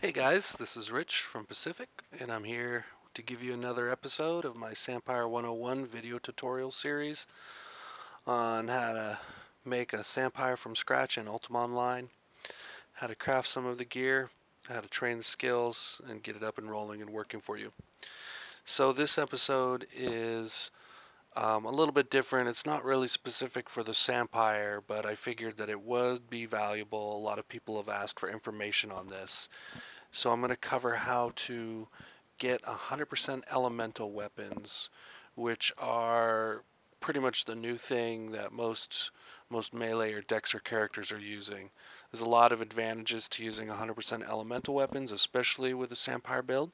Hey guys, this is Rich from Pacific, and I'm here to give you another episode of my Sampire 101 video tutorial series on how to make a Sampire from scratch in Ultima Online, how to craft some of the gear, how to train the skills, and get it up and rolling and working for you. So this episode is um, a little bit different. It's not really specific for the Sampire, but I figured that it would be valuable. A lot of people have asked for information on this. So I'm going to cover how to get 100% elemental weapons, which are pretty much the new thing that most most melee or dexter characters are using. There's a lot of advantages to using 100% elemental weapons, especially with the Sampire build.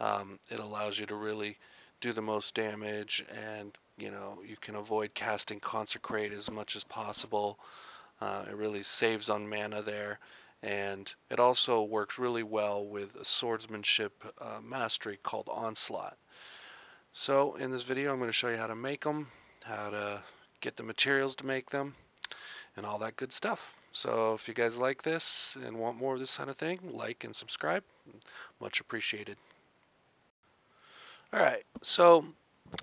Um, it allows you to really do the most damage, and you know you can avoid casting Consecrate as much as possible. Uh, it really saves on mana there, and it also works really well with a swordsmanship uh, mastery called Onslaught. So in this video I'm going to show you how to make them, how to get the materials to make them, and all that good stuff. So if you guys like this and want more of this kind of thing, like and subscribe. Much appreciated. Alright, so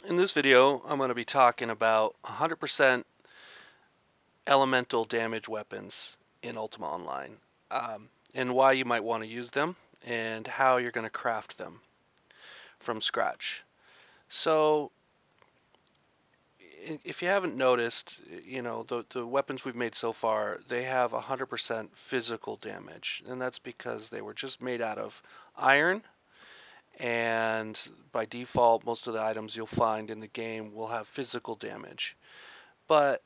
in this video I'm going to be talking about 100% elemental damage weapons in Ultima Online um, and why you might want to use them and how you're going to craft them from scratch. So if you haven't noticed, you know, the, the weapons we've made so far, they have 100% physical damage. And that's because they were just made out of iron. And by default, most of the items you'll find in the game will have physical damage. But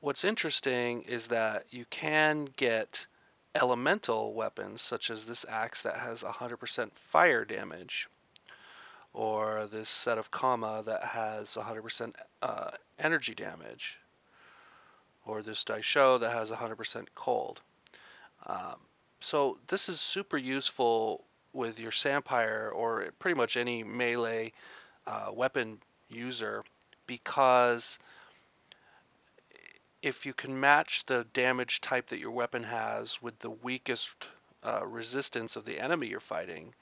what's interesting is that you can get elemental weapons, such as this axe that has 100% fire damage, or this set of kama that has 100% uh, energy damage, or this Daisho that has 100% cold. Um, so this is super useful with your Sampire or pretty much any melee uh, weapon user because if you can match the damage type that your weapon has with the weakest uh, resistance of the enemy you're fighting,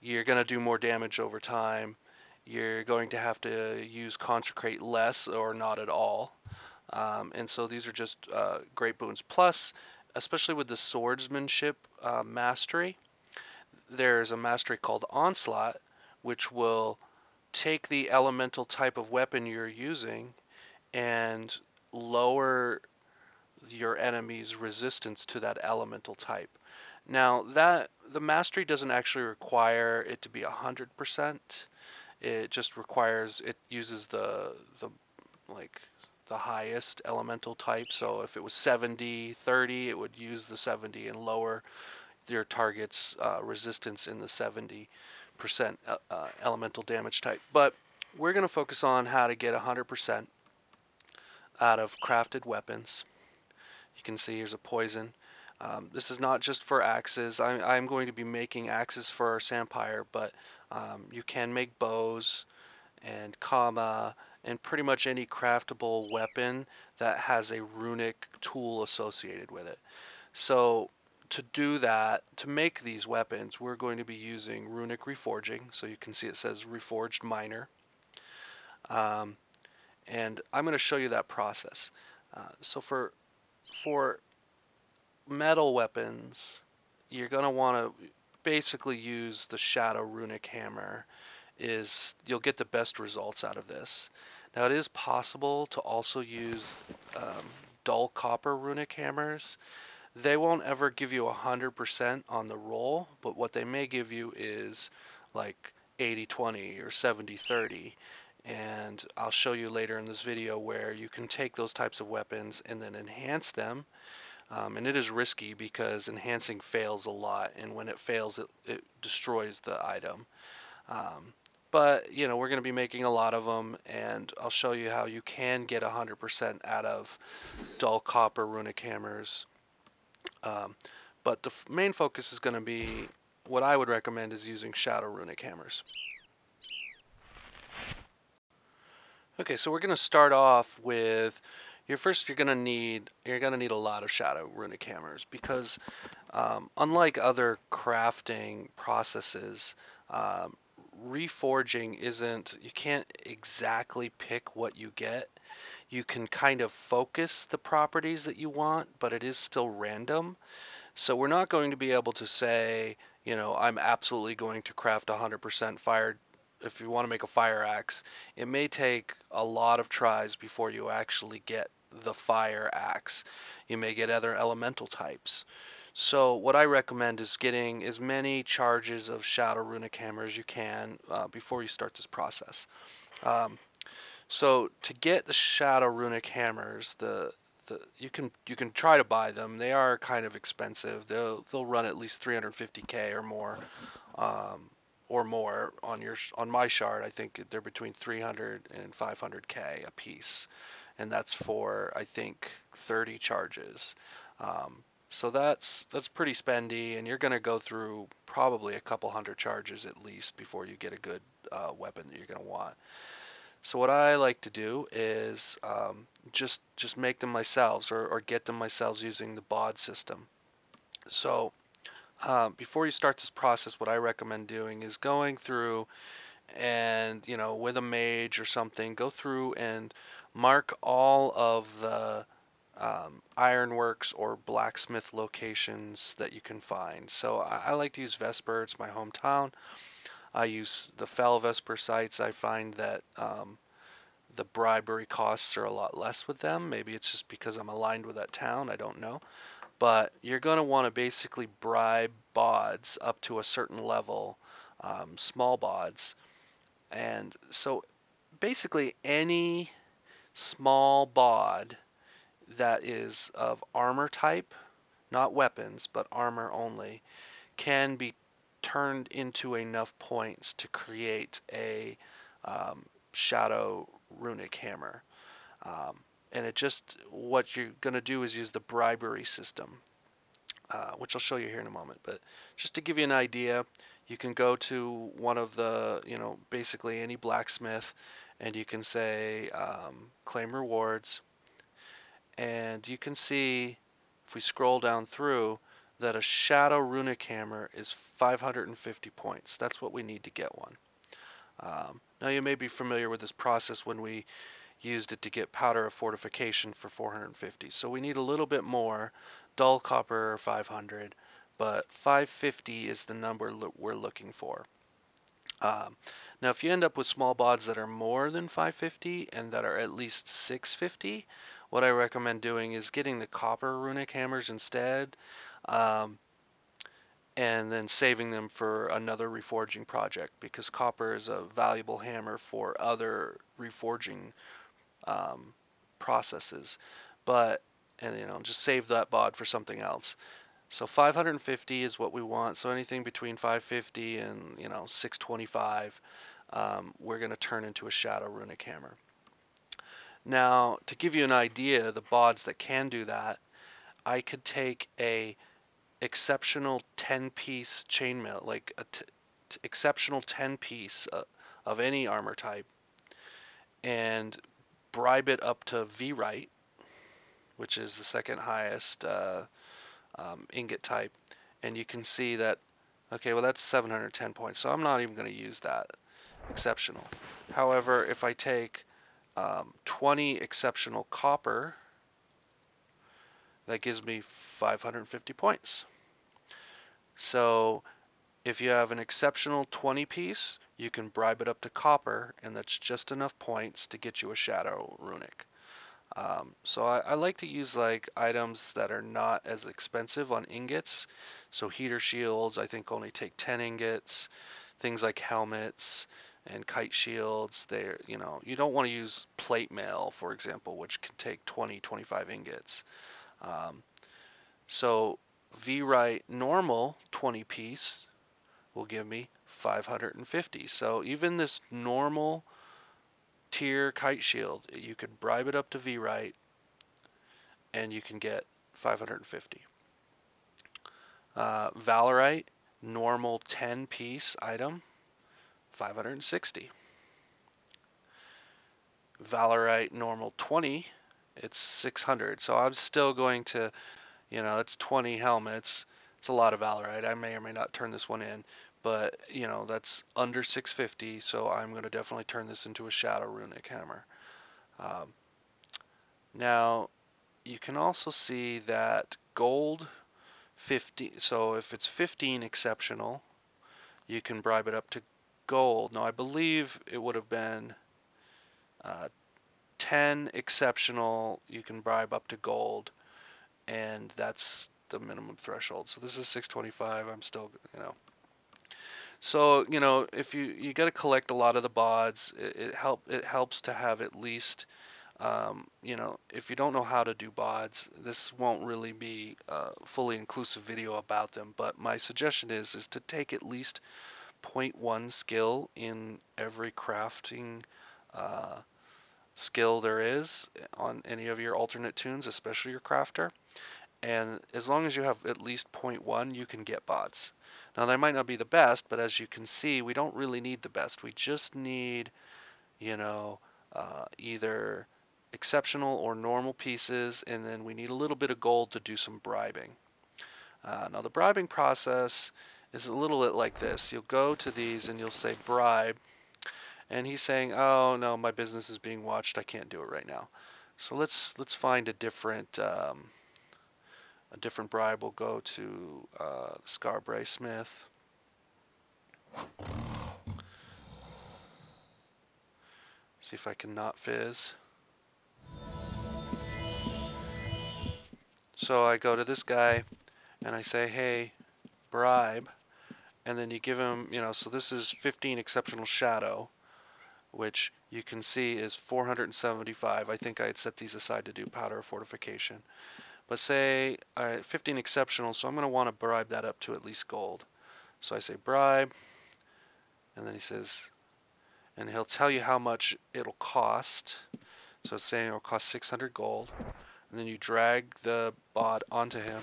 you're going to do more damage over time. You're going to have to use consecrate less or not at all. Um, and so these are just uh, great boons. Plus, especially with the swordsmanship uh, mastery, there's a mastery called Onslaught, which will take the elemental type of weapon you're using and lower your enemy's resistance to that elemental type. Now that the mastery doesn't actually require it to be 100%. It just requires it uses the the like the highest elemental type. So if it was 70 30, it would use the 70 and lower your target's uh, resistance in the 70% uh, uh, elemental damage type. But we're going to focus on how to get 100% out of crafted weapons. You can see here's a poison. Um, this is not just for axes. I, am going to be making axes for our Sampire, but um, you can make bows and kama and pretty much any craftable weapon that has a runic tool associated with it. So to do that, to make these weapons, we're going to be using runic reforging. So you can see it says reforged miner. Um, and I'm going to show you that process. Uh, so for for metal weapons, you're going to want to basically use the Shadow Runic Hammer. Is you'll get the best results out of this. Now it is possible to also use um, dull copper runic hammers. They won't ever give you 100% on the roll, but what they may give you is like 80-20 or 70-30 and I'll show you later in this video where you can take those types of weapons and then enhance them. Um, and it is risky because enhancing fails a lot and when it fails it, it destroys the item. Um, but you know we're going to be making a lot of them and I'll show you how you can get 100% out of dull copper runic hammers um, but the main focus is going to be what I would recommend is using shadow runic hammers Okay, so we're going to start off with you're first you're gonna need you're gonna need a lot of shadow runic hammers because um, unlike other crafting processes, um, reforging isn't you can't exactly pick what you get. You can kind of focus the properties that you want, but it is still random. So we're not going to be able to say, you know, I'm absolutely going to craft 100% fire if you want to make a fire axe, it may take a lot of tries before you actually get the fire axe. You may get other elemental types. So what I recommend is getting as many charges of Shadow Runic Hammer as you can uh, before you start this process. Um, so to get the Shadow Runic Hammers, the the, you can you can try to buy them. They are kind of expensive. They'll they'll run at least 350k or more. Um, or more on your on my shard. I think they're between 300 and 500k a piece, and that's for I think 30 charges. Um, so that's that's pretty spendy, and you're going to go through probably a couple hundred charges at least before you get a good uh, weapon that you're going to want. So what I like to do is um, just just make them myself or, or get them myself using the BOD system. So um, before you start this process, what I recommend doing is going through and, you know, with a mage or something, go through and mark all of the um, ironworks or blacksmith locations that you can find. So I, I, like to use Vesper, it's my hometown. I use the Fel Vesper sites. I find that um, the bribery costs are a lot less with them. Maybe it's just because I'm aligned with that town, I don't know but you're going to want to basically bribe bods up to a certain level, um, small bods. And so basically any small bod that is of armor type, not weapons, but armor only, can be turned into enough points to create a um, shadow runic hammer. Um, and it just what you're going to do is use the bribery system uh, which I'll show you here in a moment but just to give you an idea you can go to one of the you know basically any blacksmith and you can say um, claim rewards and you can see if we scroll down through that a shadow runic hammer is 550 points that's what we need to get one um, now you may be familiar with this process when we used it to get powder of fortification for 450. So we need a little bit more. Dull copper 500, but 550 is the number we're looking for. Um, now, if you end up with small bods that are more than 550 and that are at least 650, what I recommend doing is getting the copper runic hammers instead, um, and then saving them for another reforging project because copper is a valuable hammer for other reforging um, processes, but and you know just save that bod for something else. So 550 is what we want. So anything between 550 and you know 625, um, we're going to turn into a shadow runic hammer. Now to give you an idea, the bods that can do that, I could take a exceptional 10 piece chainmail, like a t- t- exceptional 10 piece uh, of any armor type, and bribe it up to Verite, which is the second highest uh, um, ingot type, and you can see that, okay, well that's 710 points, so I'm not even going to use that exceptional. However, if I take um, 20 exceptional copper, that gives me 550 points. So if you have an exceptional 20 piece, you can bribe it up to copper, and that's just enough points to get you a shadow runic. Um, so I, I, like to use like items that are not as expensive on ingots. So heater shields, I think only take 10 ingots. Things like helmets and kite shields, they you know you don't want to use plate mail, for example, which can take 20, 25 ingots. Um, so Verite normal 20 piece will give me 550. So even this normal tier kite shield, you could bribe it up to Verite and you can get 550. Uh, Valorite, normal 10 piece item, 560. Valorite normal 20 it's 600. So I'm still going to, you know, it's 20 helmets. It's a lot of Valorite. I may or may not turn this one in, but you know that's under 650. So I'm going to definitely turn this into a Shadow Runic hammer. Um, now you can also see that gold 50. So if it's 15 exceptional, you can bribe it up to gold. Now I believe it would have been uh, 10 exceptional, you can bribe up to gold, and that's the minimum threshold. So this is 625. I'm still, you know. So you know, if you you got to collect a lot of the bods, it, it help it helps to have at least, um, you know, if you don't know how to do bods, this won't really be a fully inclusive video about them. But my suggestion is is to take at least 0.1 skill in every crafting. Uh, skill there is on any of your alternate tunes, especially your crafter. And as long as you have at least 0.1, you can get bods. Now they might not be the best, but as you can see, we don't really need the best. We just need, you know, uh, either exceptional or normal pieces, and then we need a little bit of gold to do some bribing. Uh, now the bribing process is a little bit like this. You'll go to these and you'll say bribe, and he's saying, "Oh no, my business is being watched. I can't do it right now." So let's let's find a different um, a different bribe. We'll go to uh, Skara Brae Smith. See if I can not fizz. So I go to this guy and I say, hey, bribe. And then you give him, you know, so this is 15 exceptional shadow which you can see is 475. I think I had set these aside to do powder fortification. But say uh, 15 exceptional, so I'm going to want to bribe that up to at least gold. So I say bribe, and then he says, and he'll tell you how much it'll cost. So it's saying it'll cost 600 gold. And then you drag the bod onto him,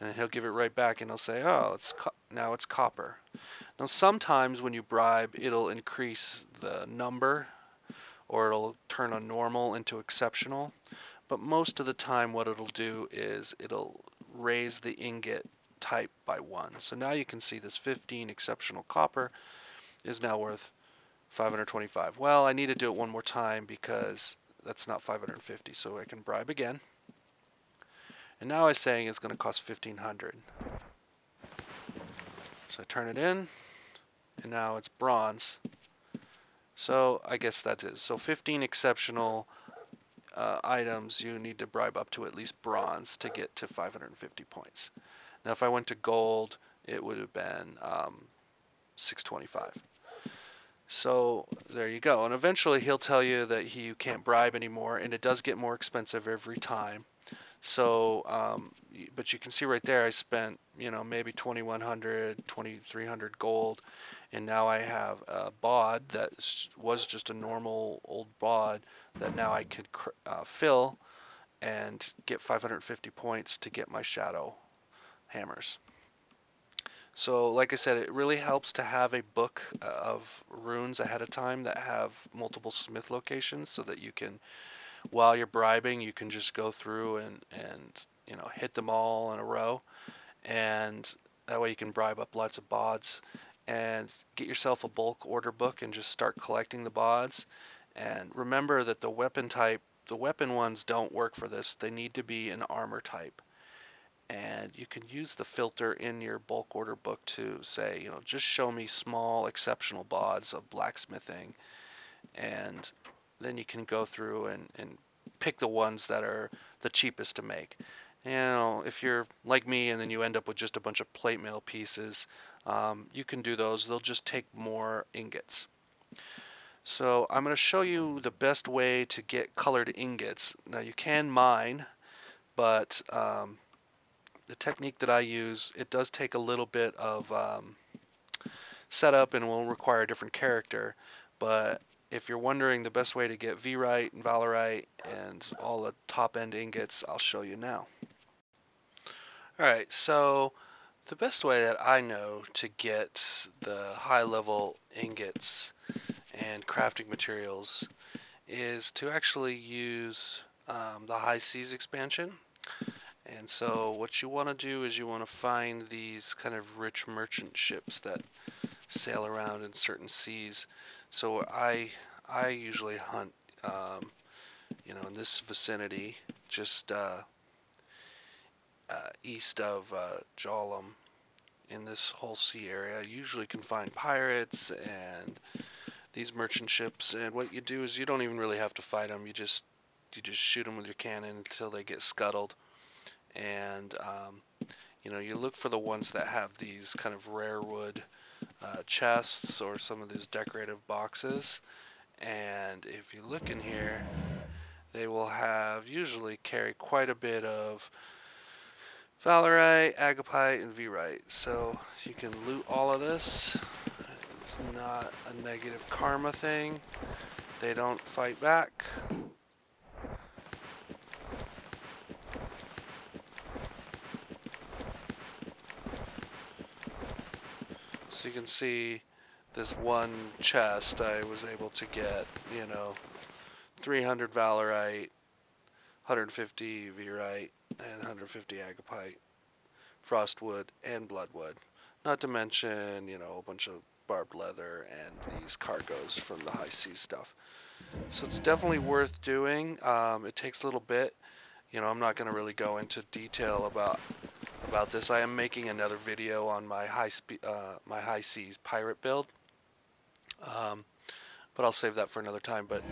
and he'll give it right back, and he'll say, oh, it's now it's copper. Now sometimes when you bribe, it'll increase the number or it'll turn a normal into exceptional. But most of the time what it'll do is it'll raise the ingot type by one. So now you can see this 15 exceptional copper is now worth 525. Well, I need to do it one more time because that's not 550. So I can bribe again. And now I'm saying it's going to cost 1500. So I turn it in and now it's bronze. So I guess that is. So 15 exceptional uh, items, you need to bribe up to at least bronze to get to 550 points. Now if I went to gold, it would have been um, 625. So there you go. And eventually he'll tell you that he, you can't bribe anymore, and it does get more expensive every time. So, um, but you can see right there, I spent, you know, maybe 2100, 2300 gold, and now I have a bod that was just a normal old bod that now I could uh, fill and get 550 points to get my shadow hammers. So, like I said, it really helps to have a book uh, of runes ahead of time that have multiple smith locations so that you can while you're bribing, you can just go through and, and you know hit them all in a row, and that way you can bribe up lots of bods and get yourself a bulk order book and just start collecting the bods. And remember that the weapon type, the weapon ones don't work for this. They need to be an armor type. And you can use the filter in your bulk order book to say, you know, just show me small exceptional bods of blacksmithing. And then you can go through and, and pick the ones that are the cheapest to make. You know, if you're like me and then you end up with just a bunch of plate mail pieces, um, you can do those. They'll just take more ingots. So I'm going to show you the best way to get colored ingots. Now you can mine, but um, the technique that I use, it does take a little bit of um, setup and will require a different character. But if you're wondering the best way to get Verite and Valorite and all the top end ingots, I'll show you now. Alright, so the best way that I know to get the high level ingots and crafting materials is to actually use um, the High Seas expansion. And so what you want to do is you want to find these kind of rich merchant ships that sail around in certain seas. So I I usually hunt, um, you know, in this vicinity, just uh, uh, east of uh, Jhelom, in this whole sea area. You usually can find pirates and these merchant ships. And what you do is you don't even really have to fight them. You just you just shoot them with your cannon until they get scuttled. And um, you know, you look for the ones that have these kind of rare wood uh, chests or some of these decorative boxes. And if you look in here, they will have usually carry quite a bit of Valorite, Agapite, and Verite. So you can loot all of this. It's not a negative karma thing. They don't fight back. Can see this one chest I was able to get, you know, 300 Valorite, 150 Verite, and 150 Agapite, Frostwood, and Bloodwood. Not to mention, you know, a bunch of barbed leather and these cargoes from the high sea stuff. So it's definitely worth doing. Um, it takes a little bit. You know, I'm not going to really go into detail about about this. I am making another video on my high speed, uh, my high seas pirate build. Um, but I'll save that for another time. But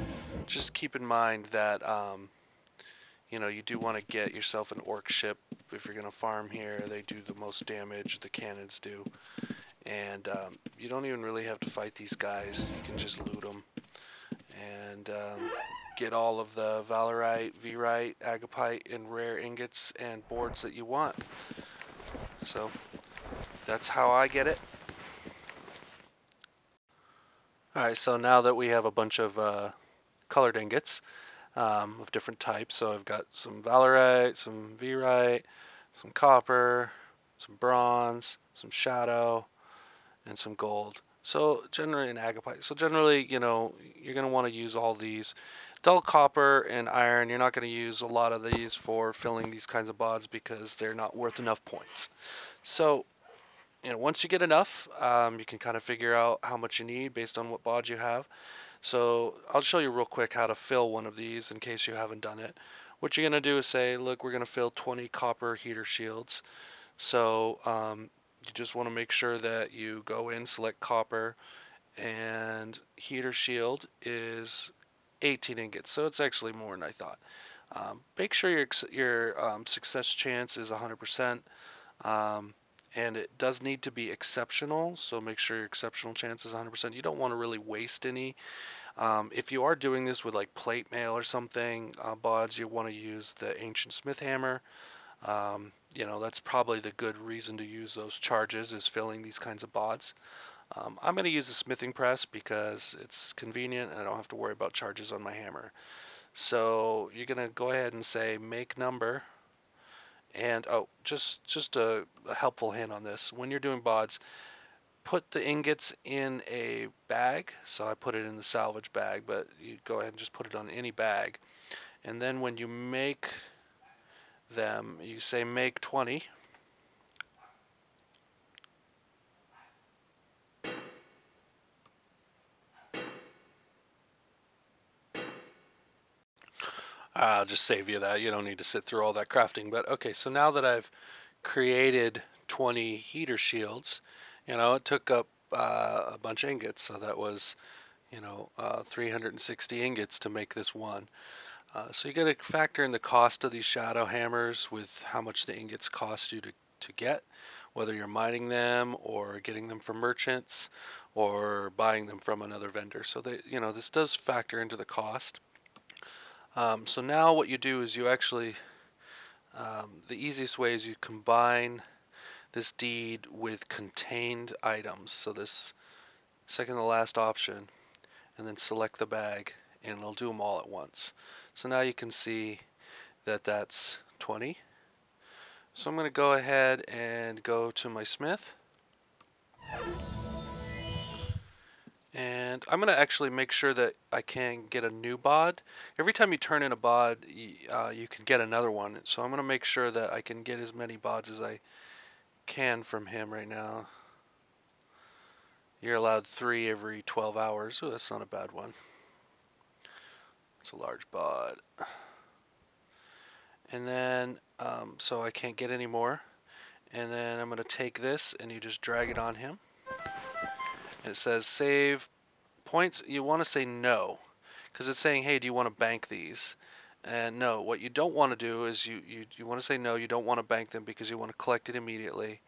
just keep in mind that um, you know you do want to get yourself an orc ship if you're going to farm here. They do the most damage. The cannons do, and um, you don't even really have to fight these guys. You can just loot them get all of the Valorite, Verite, Agapite, and rare ingots and boards that you want. So that's how I get it. Alright, so now that we have a bunch of uh, colored ingots um, of different types, so I've got some Valerite, some Virite, some copper, some bronze, some shadow, and some gold. So generally an agapite. So generally, you know, you're going to want to use all these. Dull copper and iron, you're not going to use a lot of these for filling these kinds of bods because they're not worth enough points. So, you know, once you get enough, um, you can kind of figure out how much you need based on what bod you have. So I'll show you real quick how to fill one of these in case you haven't done it. What you're going to do is say, look, we're going to fill 20 copper heater shields. So um, you just want to make sure that you go in, select copper, and heater shield is 18 ingots, so it's actually more than I thought. Um, make sure your your um, success chance is 100%, um, and it does need to be exceptional. So make sure your exceptional chance is 100%. You don't want to really waste any. Um, if you are doing this with like plate mail or something, uh, bods, you want to use the ancient smith hammer. Um, you know that's probably the good reason to use those charges is filling these kinds of bods. Um, I'm going to use a smithing press because it's convenient and I don't have to worry about charges on my hammer. So you're going to go ahead and say make number. And oh, just just a, a helpful hint on this. When you're doing bods, put the ingots in a bag. So I put it in the salvage bag, but you go ahead and just put it on any bag. And then when you make them, you say make 20. I'll just save you that. You don't need to sit through all that crafting. But okay, so now that I've created 20 heater shields, you know, it took up uh, a bunch of ingots. So that was, you know, uh, 360 ingots to make this one. Uh, so you got to factor in the cost of these shadow hammers with how much the ingots cost you to, to get, whether you're mining them or getting them from merchants or buying them from another vendor. So they, you know, this does factor into the cost. Um, so now what you do is you actually, um, the easiest way is you combine this deed with contained items. So this second to last option, and then select the bag, and it'll do them all at once. So now you can see that that's 20. So I'm going to go ahead and go to my smith. And I'm going to actually make sure that I can get a new bod. Every time you turn in a bod, uh, you can get another one. So I'm going to make sure that I can get as many bods as I can from him right now. You're allowed three every 12 hours. Oh, that's not a bad one. It's a large bod. And then, um, so I can't get any more. And then I'm going to take this and you just drag it on him. It says save points. You want to say no because it's saying, hey, do you want to bank these? And no, what you don't want to do is you, you, you want to say no, you don't want to bank them because you want to collect it immediately.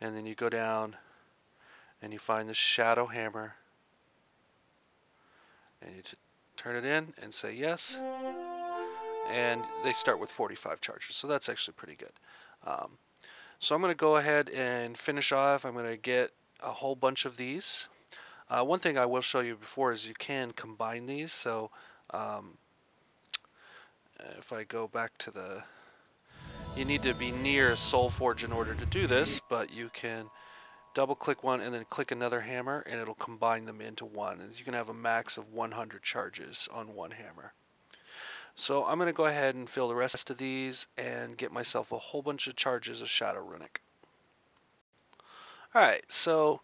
And then you go down and you find the shadow hammer and you turn it in and say yes and they start with 45 charges so that's actually pretty good um, so I'm going to go ahead and finish off I'm going to get a whole bunch of these uh, one thing I will show you before is you can combine these so um, if I go back to the you need to be near Soul Forge in order to do this but you can double click one and then click another hammer and it'll combine them into one. And you can have a max of 100 charges on one hammer. So I'm going to go ahead and fill the rest of these and get myself a whole bunch of charges of Shadow Runic. Alright, so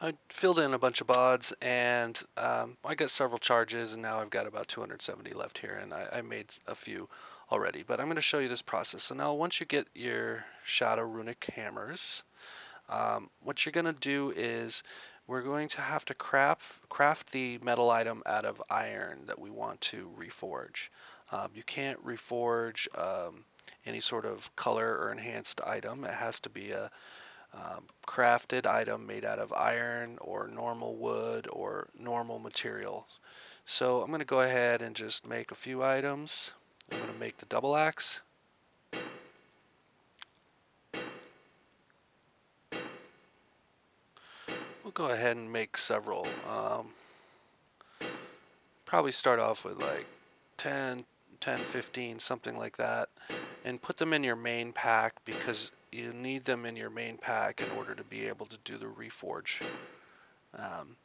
I filled in a bunch of bods and um, I got several charges and now I've got about 270 left here and I, I made a few already. But I'm going to show you this process. So now once you get your Shadow Runic hammers, um, what you're going to do is we're going to have to craft, craft the metal item out of iron that we want to reforge. Um, you can't reforge um, any sort of color or enhanced item. It has to be a um, crafted item made out of iron or normal wood or normal materials. So I'm going to go ahead and just make a few items. I'm going to make the double axe. We'll go ahead and make several. Um, probably start off with like 10, 10, 15, something like that, and put them in your main pack because you need them in your main pack in order to be able to do the reforge. Um,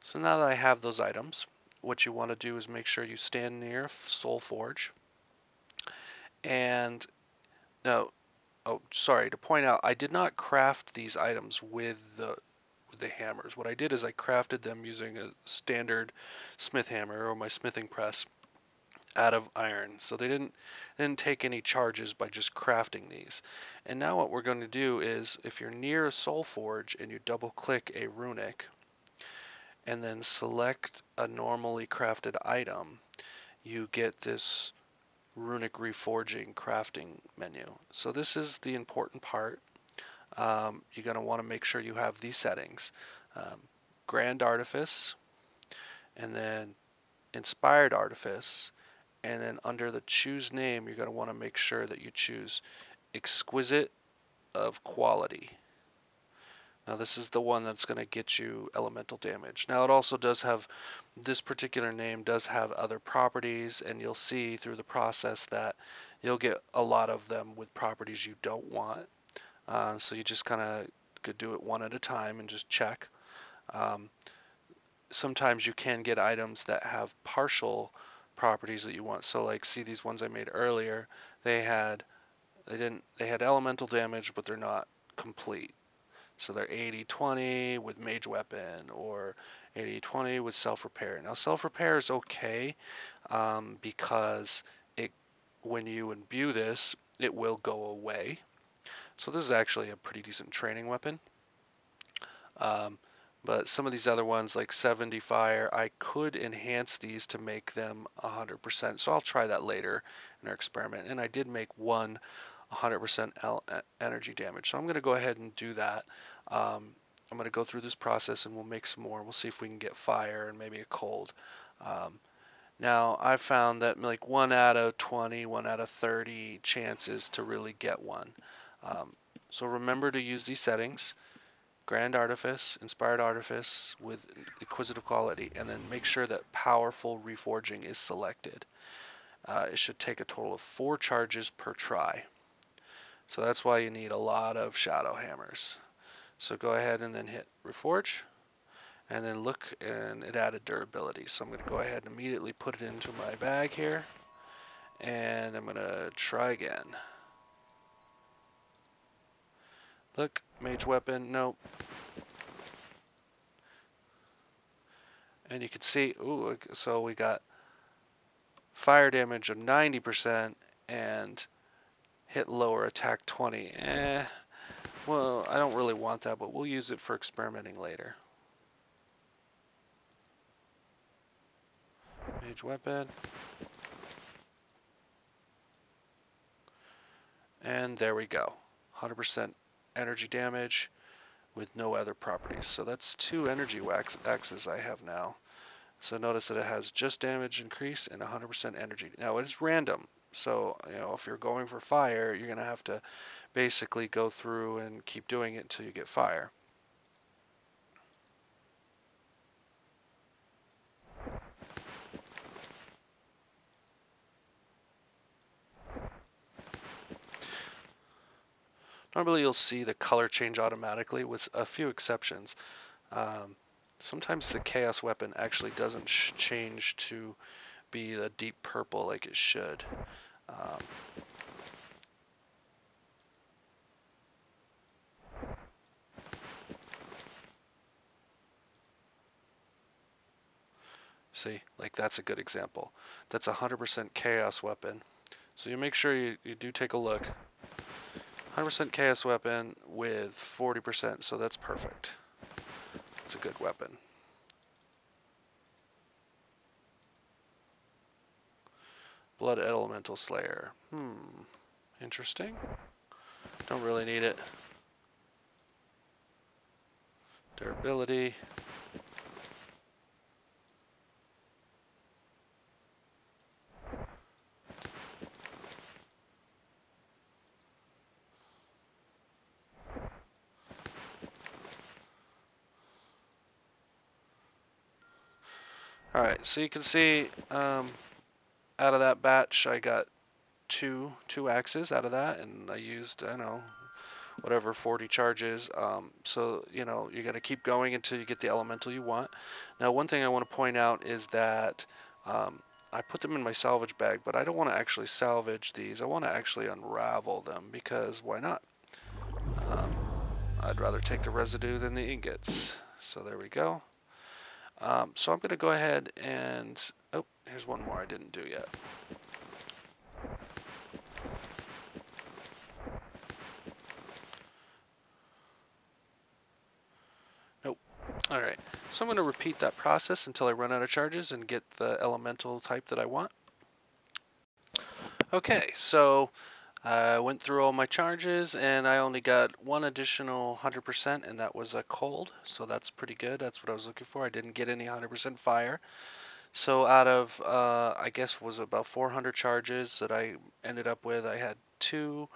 so now that I have those items, what you want to do is make sure you stand near Soul Forge. And now oh, sorry, to point out, I did not craft these items with the with the hammers. What I did is I crafted them using a standard smith hammer or my smithing press out of iron. So they didn't didn't take any charges by just crafting these. And now what we're going to do is if you're near a soul forge and you double click a runic and then select a normally crafted item, you get this runic reforging crafting menu. So this is the important part. Um, you're going to want to make sure you have these settings. Um, Grand Artifice, and then Inspired Artifice, and then under the choose name, you're going to want to make sure that you choose Exquisite of Quality. Now this is the one that's going to get you elemental damage. Now it also does have, this particular name does have other properties and you'll see through the process that you'll get a lot of them with properties you don't want. Uh, so you just kind of could do it one at a time and just check. Um, sometimes you can get items that have partial properties that you want. So like see these ones I made earlier, they had they didn't they had elemental damage but they're not complete. So they're 80-20 with mage weapon or 80-20 with self-repair. Now self-repair is okay um, because it when you imbue this, it will go away. So this is actually a pretty decent training weapon. Um, but some of these other ones like 70 fire, I could enhance these to make them 100%. So I'll try that later in our experiment. And I did make one 100% energy damage. So I'm going to go ahead and do that. Um, I'm going to go through this process and we'll make some more. We'll see if we can get fire and maybe a cold. Um, now I've found that like one out of 20, one out of 30 chances to really get one. Um, so remember to use these settings. Grand Artifice, Inspired Artifice with Inquisitive Quality, and then make sure that Powerful Reforging is selected. Uh, it should take a total of four charges per try. So that's why you need a lot of shadow hammers. So go ahead and then hit reforge and then look and it added durability. So I'm going to go ahead and immediately put it into my bag here and I'm going to try again. Look, mage weapon, nope. And you can see, ooh, so we got fire damage of 90% and hit lower attack 20. Eh, well, I don't really want that, but we'll use it for experimenting later. Mage weapon. And there we go. 100% energy damage with no other properties. So that's two energy wax axes I have now. So notice that it has just damage increase and 100% energy. Now it is random. So, you know, if you're going for fire, you're going to have to basically go through and keep doing it until you get fire. Normally you'll see the color change automatically with a few exceptions. Um, sometimes the chaos weapon actually doesn't change to be a deep purple like it should. Um, see, like that's a good example. That's a 100% chaos weapon. So you make sure you, you do take a look. 100% chaos weapon with 40%, so that's perfect. It's a good weapon. Blood Elemental Slayer. Hmm. Interesting. Don't really need it. Durability. Alright, so you can see um, out of that batch I got two two axes out of that and I used, I don't know, whatever 40 charges. Um, so, you know, you're going to keep going until you get the elemental you want. Now, one thing I want to point out is that um, I put them in my salvage bag, but I don't want to actually salvage these. I want to actually unravel them because why not? Um, I'd rather take the residue than the ingots. So there we go. Um, so I'm going to go ahead and, oh, here's one more I didn't do yet. Nope. All right, so I'm going to repeat that process until I run out of charges and get the elemental type that I want. Okay, so I went through all my charges and I only got one additional 100% and that was a cold. So that's pretty good. That's what I was looking for. I didn't get any 100% fire. So out of, uh, I guess was about 400 charges that I ended up with, I had two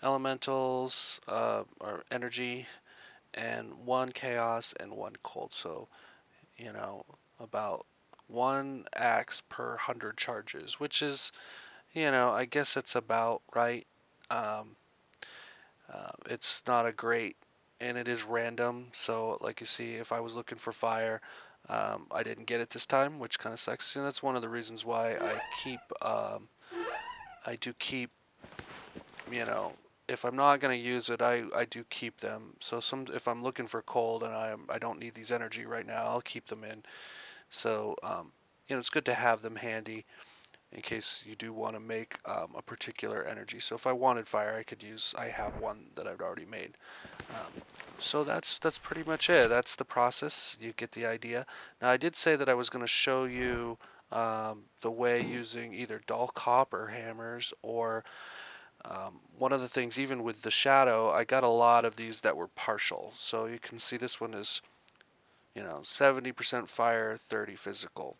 elementals uh, or energy and one chaos and one cold. So, you know, about one axe per 100 charges, which is you know, I guess it's about right. Um, uh, it's not a great, and it is random. So, like you see, if I was looking for fire, um, I didn't get it this time, which kind of sucks. And that's one of the reasons why I keep, um, I do keep, you know, if I'm not going to use it, I, I do keep them. So some if I'm looking for cold and I I don't need these energy right now, I'll keep them in. So um, you know, it's good to have them handy in case you do want to make um, a particular energy. So if I wanted fire, I could use, I have one that I've already made. Um, so that's that's pretty much it. That's the process. You get the idea. Now I did say that I was going to show you um, the way using either dull copper hammers or um, one of the things, even with the shadow, I got a lot of these that were partial. So you can see this one is, you know, 70% fire, 30 physical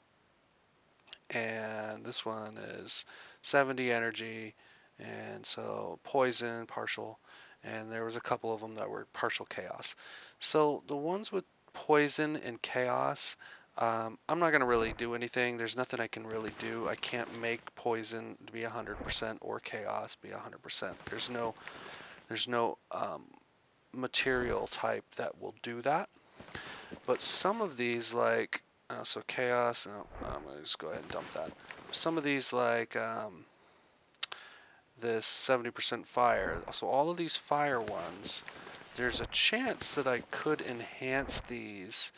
and this one is 70 energy and so poison partial and there was a couple of them that were partial chaos so the ones with poison and chaos um, I'm not going to really do anything. There's nothing I can really do. I can't make poison to be 100% or chaos be 100%. There's no, there's no um, material type that will do that. But some of these, like, uh, so chaos, no, I'm going to just go ahead and dump that. Some of these, like, um, this 70% fire, so all of these fire ones, there's a chance that I could enhance these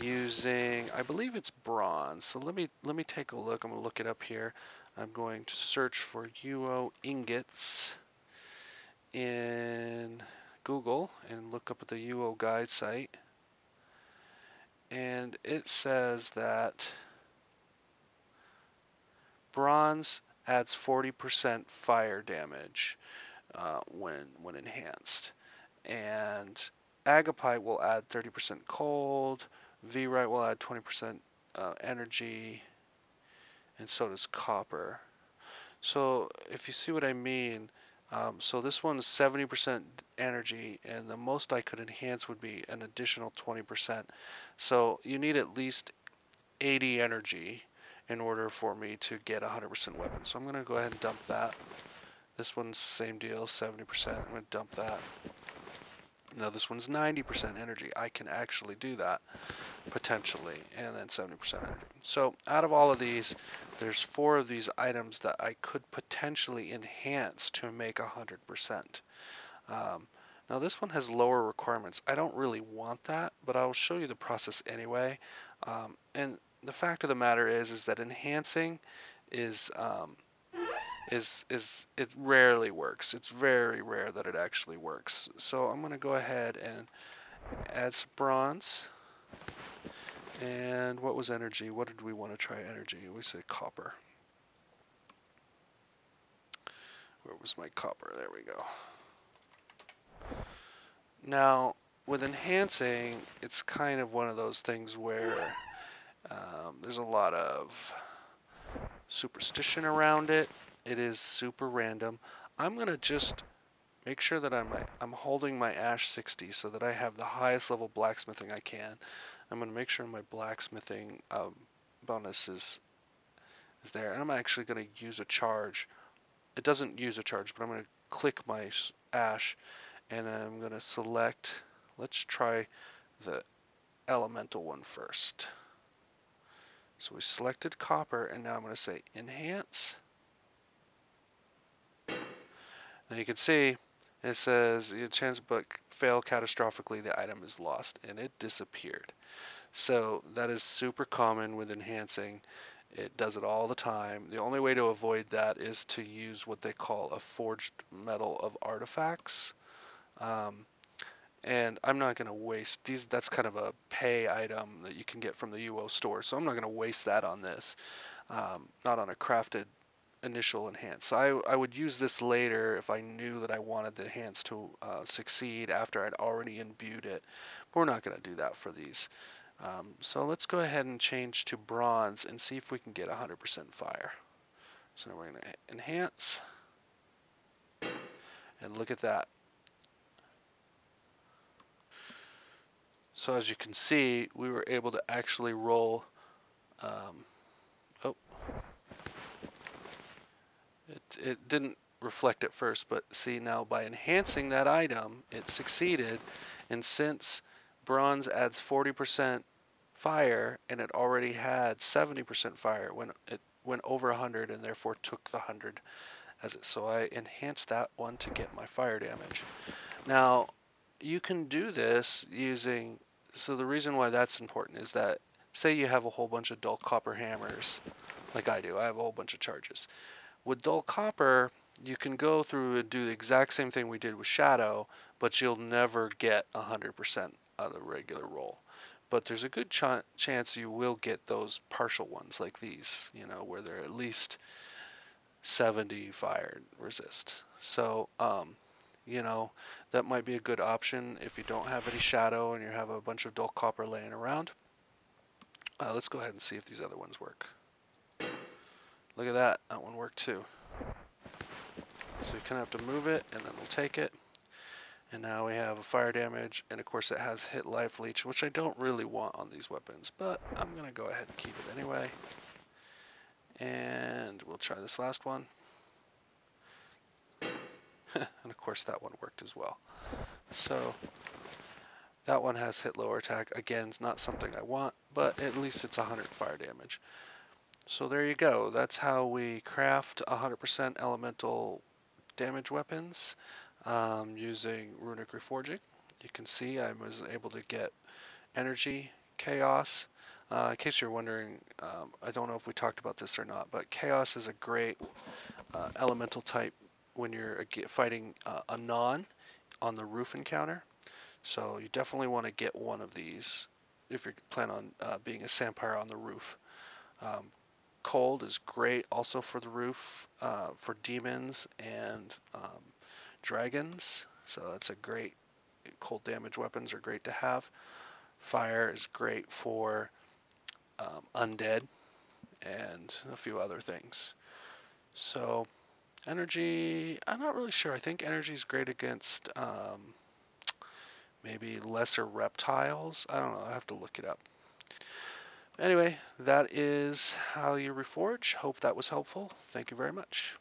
using, I believe it's bronze. So let me let me take a look. I'm gonna look it up here. I'm going to search for UO ingots in Google and look up at the UO guide site. And it says that bronze adds 40% fire damage uh, when when enhanced, and agapite will add 30% cold. Verite will add 20% uh, energy, and so does copper. So if you see what I mean, um, so this one's 70% energy, and the most I could enhance would be an additional 20%. So you need at least 80 energy in order for me to get 100% weapon. So I'm going to go ahead and dump that. This one's same deal, 70%. I'm going to dump that. Now this one's 90% energy. I can actually do that potentially, and then 70% energy. So out of all of these, there's four of these items that I could potentially enhance to make 100%. Um, now this one has lower requirements. I don't really want that, but I'll show you the process anyway. Um, and the fact of the matter is, is that enhancing is um, is is it rarely works. It's very rare that it actually works. So I'm going to go ahead and add some bronze. And what was energy? What did we want to try energy? We say copper. Where was my copper? There we go. Now, with enhancing, it's kind of one of those things where um, there's a lot of superstition around it. It is super random. I'm going to just make sure that I'm, I'm holding my Ash 60 so that I have the highest level blacksmithing I can. I'm going to make sure my blacksmithing um, bonus is, is there. And I'm actually going to use a charge. It doesn't use a charge, but I'm going to click my Ash and I'm going to select, let's try the elemental one first. So we selected copper, and now I'm going to say enhance. Now you can see it says your chance book fail catastrophically, the item is lost, and it disappeared. So that is super common with enhancing. It does it all the time. The only way to avoid that is to use what they call a forged metal of artifacts. Um, and I'm not going to waste these. That's kind of a pay item that you can get from the UO store, so I'm not going to waste that on this. Um, not on a crafted initial enhance. I, I would use this later if I knew that I wanted the enhance to uh, succeed after I'd already imbued it. But we're not going to do that for these. Um, so let's go ahead and change to bronze and see if we can get 100% fire. So now we're going to enhance. And look at that. So as you can see, we were able to actually roll, um, oh, it, it didn't reflect at first, but see now by enhancing that item, it succeeded. And since bronze adds 40% fire and it already had 70% fire when it went over 100 and therefore took the 100 as it. So I enhanced that one to get my fire damage. Now you can do this using so the reason why that's important is that say you have a whole bunch of dull copper hammers, like I do, I have a whole bunch of charges. With dull copper, you can go through and do the exact same thing we did with shadow, but you'll never get 100% of the regular roll. But there's a good ch chance you will get those partial ones like these, you know, where they're at least 70 fire resist. So, um, you know, that might be a good option if you don't have any shadow and you have a bunch of dull copper laying around. Uh, let's go ahead and see if these other ones work. Look at that, that one worked too. So you kind of have to move it and then we'll take it. And now we have a fire damage, and of course it has hit life leech, which I don't really want on these weapons, but I'm gonna go ahead and keep it anyway. And we'll try this last one. and of course that one worked as well. So That one has hit lower attack. Again, it's not something I want, but at least it's 100 fire damage. So there you go. That's how we craft 100% elemental damage weapons um, using runic reforging. You can see I was able to get energy, chaos. Uh, in case you're wondering, um, I don't know if we talked about this or not, but chaos is a great uh, elemental type when you're fighting uh, a non on the roof encounter. So you definitely want to get one of these if you plan on uh, being a Sampire on the roof. Um, cold is great also for the roof uh, for demons and um, dragons. So that's a great cold damage weapons are great to have. Fire is great for um, undead and a few other things. So energy, I'm not really sure. I think energy is great against um, maybe lesser reptiles. I don't know. I have to look it up. Anyway, that is how you reforge. Hope that was helpful. Thank you very much.